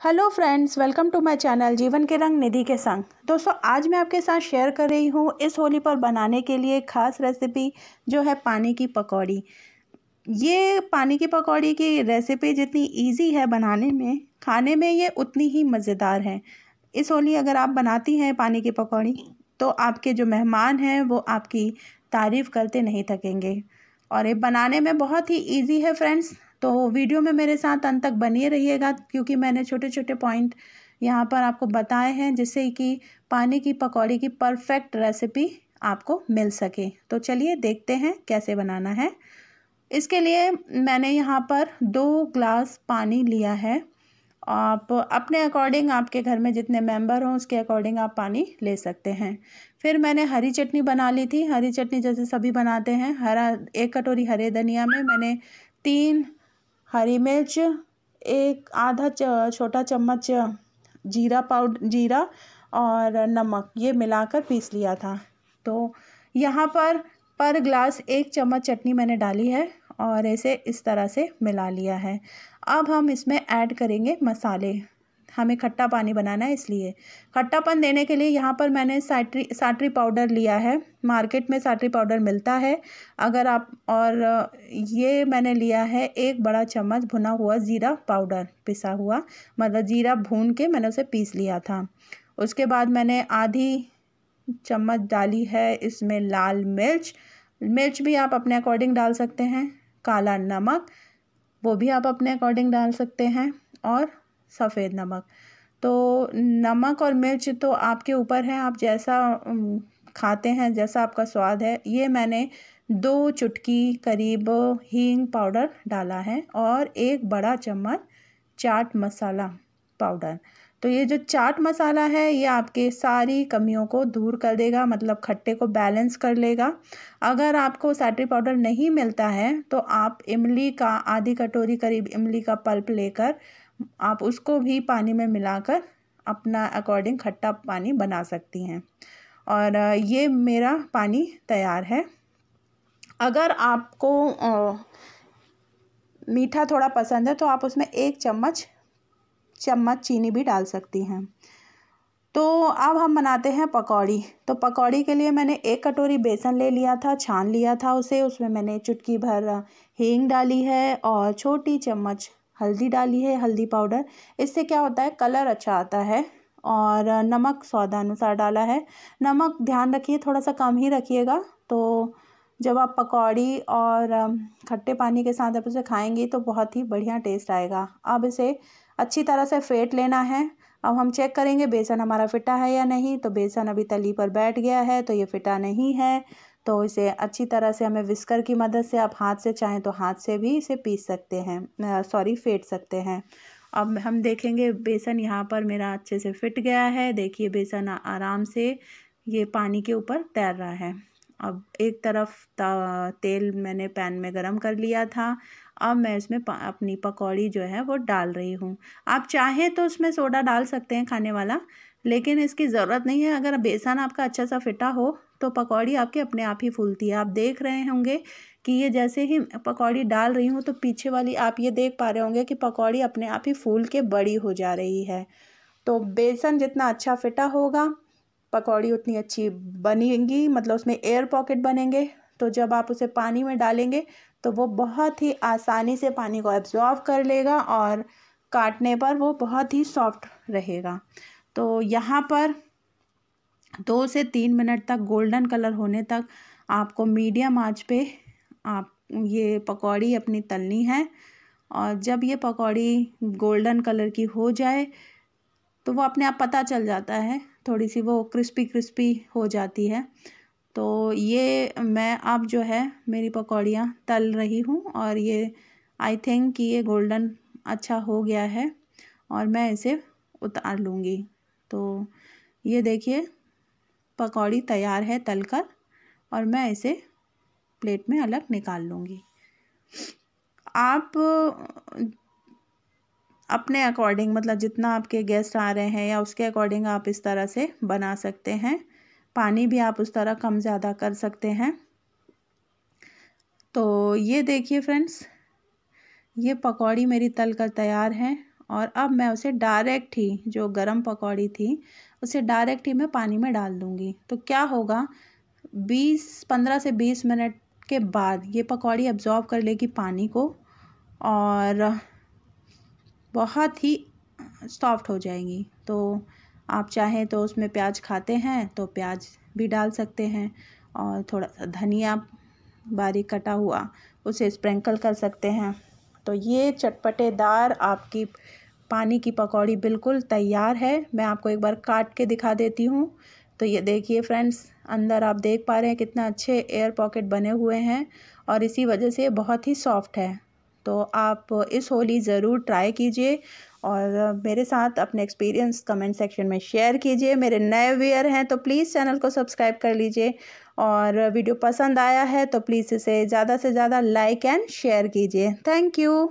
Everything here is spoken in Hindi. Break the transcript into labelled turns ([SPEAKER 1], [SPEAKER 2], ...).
[SPEAKER 1] Hello friends, welcome to my channel Jeevan ke Rang निधि के संग। दोस्तों, आज मैं आपके साथ शेयर कर रही हूँ इस होली पर बनाने के लिए खास रेसिपी जो है पानी की पकौड़ी। ये पानी की पकौड़ी की रेसिपी जितनी इजी है बनाने में, खाने में ये उतनी ही मज़ेदार है। इस होली अगर आप बनाती हैं पानी की पकौड़ी तो आपके जो मेहमान हैं वो आपकी तारीफ़ करते नहीं थकेंगे। और ये बनाने में बहुत ही ईजी है फ्रेंड्स। तो वीडियो में मेरे साथ अंत तक बनिए रहिएगा, क्योंकि मैंने छोटे छोटे पॉइंट यहाँ पर आपको बताए हैं, जिससे कि पानी की पकौड़ी की परफेक्ट रेसिपी आपको मिल सके। तो चलिए देखते हैं कैसे बनाना है। इसके लिए मैंने यहाँ पर दो ग्लास पानी लिया है। आप अपने अकॉर्डिंग आपके घर में जितने मेंबर हों, उसके अकॉर्डिंग आप पानी ले सकते हैं। फिर मैंने हरी चटनी बना ली थी। हरी चटनी जैसे सभी बनाते हैं, हरा, एक कटोरी हरे धनिया में मैंने तीन हरी मिर्च, एक आधा छोटा चम्मच जीरा पाउडर जीरा और नमक, ये मिलाकर पीस लिया था। तो यहाँ पर पर ग्लास एक चम्मच चटनी मैंने डाली है और इसे इस तरह से मिला लिया है। अब हम इसमें ऐड करेंगे मसाले। हमें खट्टा पानी बनाना है इसलिए। खट्टापन देने के लिए यहाँ पर मैंने साट्री साट्री पाउडर लिया है। मार्केट में साट्री पाउडर मिलता है। अगर आप, और ये मैंने लिया है एक बड़ा चम्मच भुना हुआ ज़ीरा पाउडर, पिसा हुआ। मतलब ज़ीरा भून के मैंने उसे पीस लिया था। उसके बाद मैंने आधी चम्मच डाली है इसमें लाल मिर्च। मिर्च भी आप अपने अकॉर्डिंग डाल सकते हैं। काला नमक, वो भी आप अपने अकॉर्डिंग डाल सकते हैं। और सफ़ेद नमक। तो नमक और मिर्च तो आपके ऊपर है, आप जैसा खाते हैं, जैसा आपका स्वाद है। ये मैंने दो चुटकी करीब हींग पाउडर डाला है और एक बड़ा चम्मच चाट मसाला पाउडर। तो ये जो चाट मसाला है, ये आपके सारी कमियों को दूर कर देगा मतलब खट्टे को बैलेंस कर लेगा। अगर आपको सैटरी पाउडर नहीं मिलता है तो आप इमली का, आधी कटोरी करीब इमली का पल्प लेकर आप उसको भी पानी में मिलाकर अपना अकॉर्डिंग खट्टा पानी बना सकती हैं। और ये मेरा पानी तैयार है। अगर आपको मीठा थोड़ा पसंद है तो आप उसमें एक चम्मच चम्मच चीनी भी डाल सकती हैं। तो अब हम बनाते हैं पकौड़ी। तो पकौड़ी के लिए मैंने एक कटोरी बेसन ले लिया था, छान लिया था उसे। उसमें मैंने चुटकी भर हींग डाली है और छोटी चम्मच हल्दी डाली है, हल्दी पाउडर। इससे क्या होता है, कलर अच्छा आता है और नमक स्वादानुसार डाला है। नमक ध्यान रखिए थोड़ा सा कम ही रखिएगा। तो जब आप पकौड़ी और खट्टे पानी के साथ आप उसे खाएँगी तो बहुत ही बढ़िया टेस्ट आएगा। अब इसे अच्छी तरह से फेंट लेना है। अब हम चेक करेंगे, बेसन हमारा फिटा है या नहीं? तो बेसन अभी तली पर बैठ गया है तो ये फिटा नहीं है। तो इसे अच्छी तरह से हमें विस्कर की मदद से, आप हाथ से चाहें तो हाथ से भी इसे पीस सकते हैं सॉरी फेंट सकते हैं। अब हम देखेंगे बेसन यहाँ पर मेरा अच्छे से फिट गया है। देखिए बेसन आराम से ये पानी के ऊपर तैर रहा है। अब एक तरफ़ तेल मैंने पैन में गरम कर लिया था। अब मैं इसमें अपनी पकौड़ी जो है वो डाल रही हूँ। आप चाहें तो उसमें सोडा डाल सकते हैं खाने वाला, लेकिन इसकी ज़रूरत नहीं है। अगर बेसन आपका अच्छा सा फिटा हो तो पकौड़ी आपके अपने आप ही फूलती है। आप देख रहे होंगे कि ये जैसे ही पकौड़ी डाल रही हूँ तो पीछे वाली आप ये देख पा रहे होंगे कि पकौड़ी अपने आप ही फूल के बड़ी हो जा रही है। तो बेसन जितना अच्छा फिटा होगा, पकौड़ी उतनी अच्छी बनेगी मतलब उसमें एयर पॉकेट बनेंगे। तो जब आप उसे पानी में डालेंगे तो वो बहुत ही आसानी से पानी को एब्जॉर्व कर लेगा और काटने पर वो बहुत ही सॉफ्ट रहेगा। तो यहाँ पर दो से तीन मिनट तक गोल्डन कलर होने तक आपको मीडियम आँच पे आप ये पकौड़ी अपनी तलनी है और जब ये पकौड़ी गोल्डन कलर की हो जाए तो वो अपने आप पता चल जाता है थोड़ी सी वो क्रिस्पी क्रिस्पी हो जाती है। तो ये मैं अब जो है मेरी पकौड़ियाँ तल रही हूँ और ये आई थिंक कि ये गोल्डन अच्छा हो गया है और मैं इसे उतार लूँगी। तो ये देखिए पकौड़ी तैयार है तलकर और मैं इसे प्लेट में अलग निकाल लूँगी। आप, अपने अकॉर्डिंग मतलब जितना आपके गेस्ट आ रहे हैं या उसके अकॉर्डिंग आप इस तरह से बना सकते हैं। पानी भी आप उस तरह कम ज़्यादा कर सकते हैं। तो ये देखिए फ्रेंड्स ये पकौड़ी मेरी तल कर तैयार है। और अब मैं उसे डायरेक्ट ही, जो गरम पकौड़ी थी, उसे डायरेक्ट ही मैं पानी में डाल दूँगी। तो क्या होगा? बीस, पंद्रह से बीस मिनट के बाद ये पकौड़ी अब्ज़ॉर्ब कर लेगी पानी को और बहुत ही सॉफ्ट हो जाएँगी। तो आप चाहें तो उसमें प्याज खाते हैं तो प्याज भी डाल सकते हैं और थोड़ा सा धनिया बारीक कटा हुआ उसे स्प्रिंकल कर सकते हैं। तो ये चटपटेदार आपकी पानी की पकौड़ी बिल्कुल तैयार है। मैं आपको एक बार काट के दिखा देती हूँ। तो ये देखिए फ्रेंड्स, अंदर आप देख पा रहे हैं कितना अच्छे एयर पॉकेट बने हुए हैं और इसी वजह से ये बहुत ही सॉफ्ट है। तो आप इस होली ज़रूर ट्राई कीजिए और मेरे साथ अपने एक्सपीरियंस कमेंट सेक्शन में शेयर कीजिए। मेरे नए वेयर हैं तो प्लीज़ चैनल को सब्सक्राइब कर लीजिए और वीडियो पसंद आया है तो प्लीज़ इसे ज़्यादा से ज़्यादा लाइक एंड शेयर कीजिए। Thank you